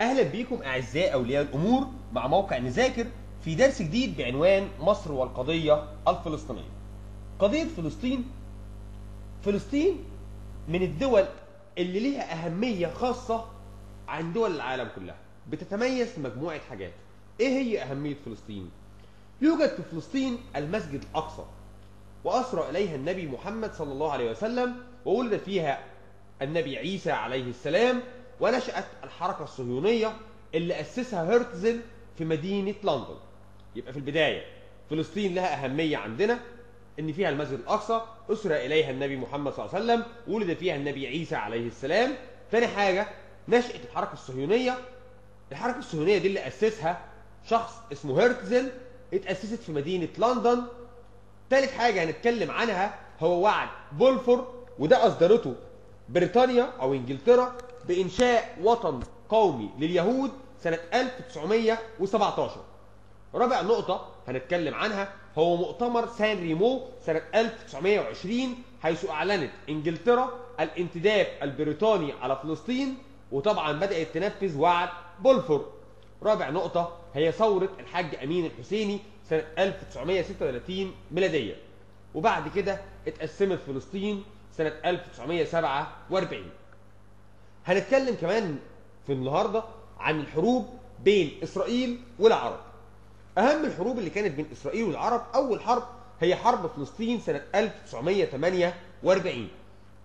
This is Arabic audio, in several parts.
أهلا بيكم أعزائي أولياء الأمور مع موقع نذاكر في درس جديد بعنوان مصر والقضية الفلسطينية. قضية فلسطين فلسطين من الدول اللي ليها أهمية خاصة عن دول العالم كلها. بتتميز مجموعة حاجات. إيه هي أهمية فلسطين؟ يوجد في فلسطين المسجد الأقصى وأسرى إليها النبي محمد صلى الله عليه وسلم وولد فيها النبي عيسى عليه السلام ونشأت الحركة الصهيونية اللي أسسها هرتزل في مدينة لندن. يبقى في البداية فلسطين لها أهمية عندنا إن فيها المسجد الأقصى أسرى إليها النبي محمد صلى الله عليه وسلم ولد فيها النبي عيسى عليه السلام. ثاني حاجة نشأة الحركة الصهيونية. الحركة الصهيونية دي اللي أسسها شخص اسمه هرتزل اتأسست في مدينة لندن. ثالث حاجة هنتكلم عنها هو وعد بولفور وده أصدرته بريطانيا أو إنجلترا. بإنشاء وطن قومي لليهود سنة 1917 رابع نقطة هنتكلم عنها هو مؤتمر سان ريمو سنة 1920 حيث أعلنت إنجلترا الانتداب البريطاني على فلسطين وطبعا بدأت تنفذ وعد بولفور. رابع نقطة هي ثورة الحاج أمين الحسيني سنة 1936 ميلادية. وبعد كده اتقسمت فلسطين سنة 1947 هنتكلم كمان في النهاردة عن الحروب بين إسرائيل والعرب. أهم الحروب اللي كانت بين إسرائيل والعرب أول حرب هي حرب فلسطين سنة 1948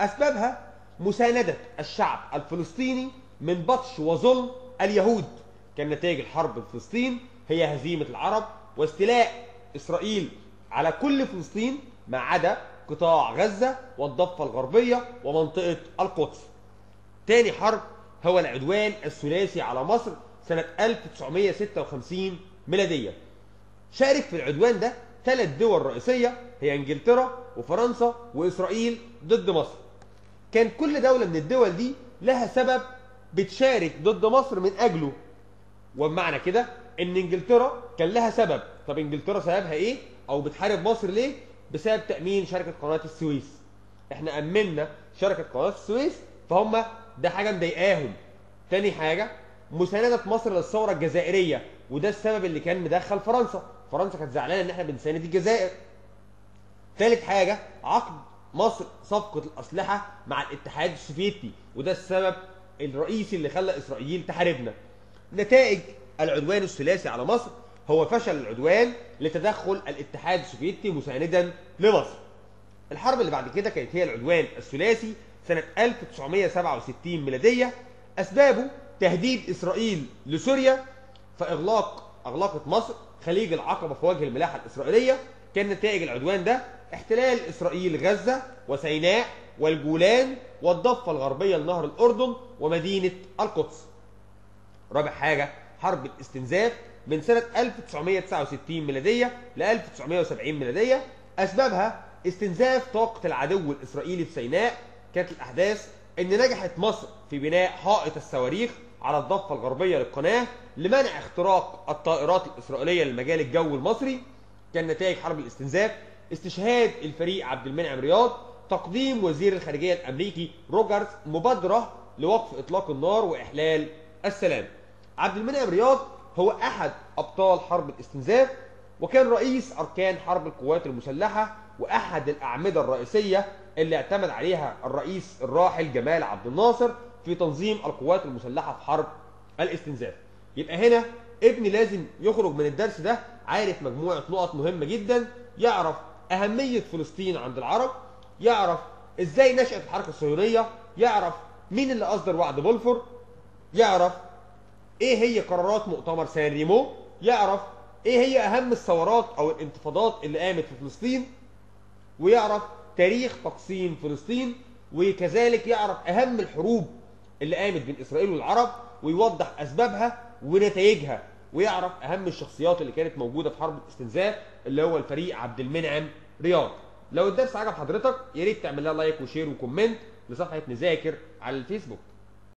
أسبابها مساندة الشعب الفلسطيني من بطش وظلم اليهود. كان نتائج الحرب في فلسطين هي هزيمة العرب واستيلاء إسرائيل على كل فلسطين ما عدا قطاع غزة والضفة الغربية ومنطقة القدس. تاني حرب هو العدوان الثلاثي على مصر سنة 1956 ميلادية. شارك في العدوان ده ثلاث دول رئيسية هي إنجلترا وفرنسا وإسرائيل ضد مصر. كان كل دولة من الدول دي لها سبب بتشارك ضد مصر من أجله. وبمعنى كده إن إنجلترا كان لها سبب. طب إنجلترا سببها إيه؟ أو بتحارب مصر ليه؟ بسبب تأمين شركة قناة السويس. إحنا امنا شركة قناة السويس فهم ده حاجة مضايقاهم. تاني حاجة مساندة مصر للثورة الجزائرية وده السبب اللي كان مدخل فرنسا. فرنسا كانت زعلانة إن إحنا بنساند الجزائر. ثالث حاجة عقد مصر صفقة الأسلحة مع الاتحاد السوفيتي وده السبب الرئيسي اللي خلى إسرائيل تحاربنا. نتائج العدوان الثلاثي على مصر هو فشل العدوان لتدخل الاتحاد السوفيتي مساندا لمصر. الحرب اللي بعد كده كانت هي العدوان الثلاثي سنة 1967 ميلادية أسبابه تهديد إسرائيل لسوريا فإغلاق أغلقت مصر خليج العقبة في وجه الملاحة الإسرائيلية كان نتائج العدوان ده احتلال إسرائيل غزة وسيناء والجولان والضفة الغربية لنهر الأردن ومدينة القدس. رابع حاجة حرب الاستنزاف من سنة 1969 ميلادية ل 1970 ميلادية أسبابها استنزاف طاقة العدو الإسرائيلي في سيناء كانت الأحداث أن نجحت مصر في بناء حائط الصواريخ على الضفة الغربية للقناة لمنع اختراق الطائرات الإسرائيلية للمجال الجوي المصري. كان نتائج حرب الاستنزاف استشهاد الفريق عبد المنعم رياض تقديم وزير الخارجية الأمريكي روجرز مبادرة لوقف إطلاق النار وإحلال السلام. عبد المنعم رياض هو أحد أبطال حرب الاستنزاف وكان رئيس أركان حرب القوات المسلحة وأحد الأعمدة الرئيسية اللي اعتمد عليها الرئيس الراحل جمال عبد الناصر في تنظيم القوات المسلحة في حرب الاستنزاف. يبقى هنا ابني لازم يخرج من الدرس ده عارف مجموعة نقط مهمة جدا يعرف أهمية فلسطين عند العرب يعرف إزاي نشأت الحركة الصهيونية يعرف مين اللي أصدر وعد بولفور يعرف إيه هي قرارات مؤتمر سان ريمو يعرف إيه هي أهم الثورات أو الانتفاضات اللي قامت في فلسطين ويعرف تاريخ تقسيم فلسطين وكذلك يعرف أهم الحروب اللي قامت بين إسرائيل والعرب ويوضح أسبابها ونتائجها ويعرف أهم الشخصيات اللي كانت موجودة في حرب الاستنزاف اللي هو الفريق عبد المنعم رياض. لو الدرس عجب حضرتك يا ريت تعمل لها like و share و comment لصفحة نذاكر على الفيسبوك.